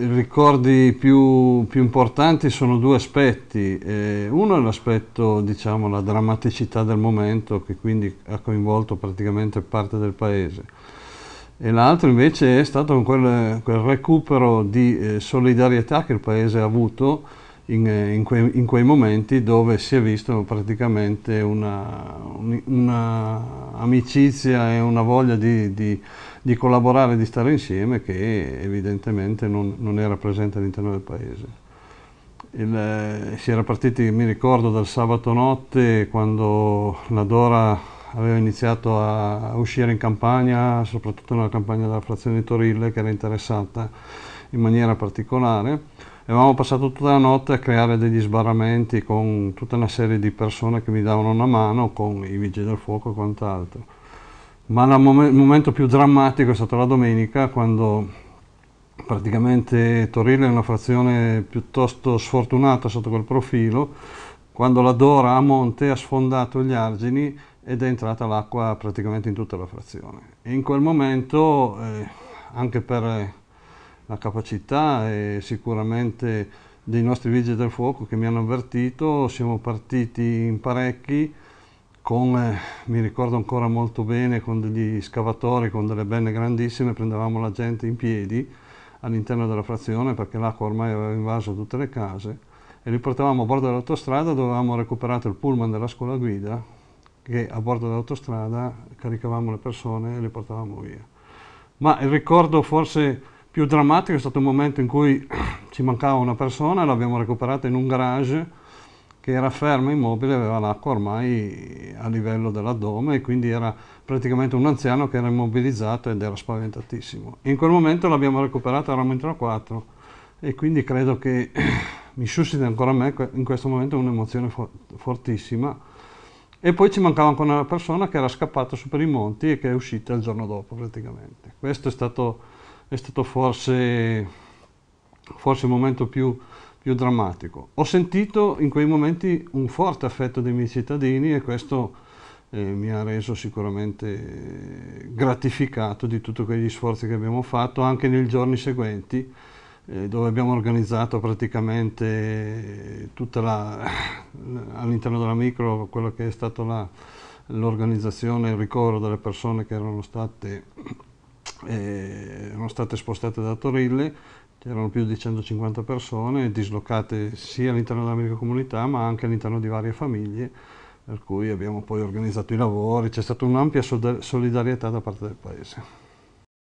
I ricordi più, più, importanti sono due aspetti. Eh, uno è l'aspetto, diciamo, la drammaticità del momento che quindi ha coinvolto praticamente parte del paese. E l'altro invece è stato quel, quel recupero di eh, solidarietà che il paese ha avuto in, in, quei, in, quei, momenti dove si è visto praticamente una, una amicizia e una voglia di, di, di, collaborare, di stare insieme che evidentemente non, non era presente all'interno del paese. Il, eh, si era partiti, mi ricordo, dal sabato notte quando la Dora aveva iniziato a uscire in campagna, soprattutto nella campagna della frazione di Torille che era interessata in maniera particolare avevamo passato tutta la notte a creare degli sbarramenti con tutta una serie di persone che mi davano una mano, con i vigili del fuoco e quant'altro. Ma il momento più drammatico è stato la domenica, quando praticamente Torino è una frazione piuttosto sfortunata sotto quel profilo, quando la Dora a monte ha sfondato gli argini ed è entrata l'acqua praticamente in tutta la frazione. E in quel momento, eh, anche per la capacità e sicuramente dei nostri vigili del fuoco che mi hanno avvertito, siamo partiti in parecchi con, eh, mi ricordo ancora molto bene, con degli scavatori, con delle benne grandissime, prendevamo la gente in piedi all'interno della frazione perché l'acqua ormai aveva invaso tutte le case e li portavamo a bordo dell'autostrada dove avevamo recuperato il pullman della scuola guida che a bordo dell'autostrada caricavamo le persone e le portavamo via. Ma il ricordo forse più drammatico è stato un momento in cui ci mancava una persona, l'abbiamo recuperata in un garage che era fermo, immobile, aveva l'acqua ormai a livello dell'addome e quindi era praticamente un anziano che era immobilizzato ed era spaventatissimo. In quel momento l'abbiamo recuperata, eravamo in 3-4 e quindi credo che mi suscita ancora a me in questo momento un'emozione fortissima. E poi ci mancava ancora una persona che era scappata su per i monti e che è uscita il giorno dopo praticamente. Questo è stato è stato forse, forse il momento più, più drammatico. Ho sentito in quei momenti un forte affetto dei miei cittadini e questo eh, mi ha reso sicuramente gratificato di tutti quegli sforzi che abbiamo fatto anche nei giorni seguenti eh, dove abbiamo organizzato praticamente tutta la, all'interno della micro quello che è stato l'organizzazione e il ricovero delle persone che erano state eh, erano state spostate da Torille, c'erano più di 150 persone dislocate sia all'interno della microcomunità ma anche all'interno di varie famiglie, per cui abbiamo poi organizzato i lavori, c'è stata un'ampia solidarietà da parte del Paese.